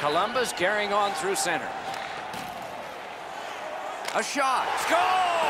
Columbus carrying on through center. A shot. Score!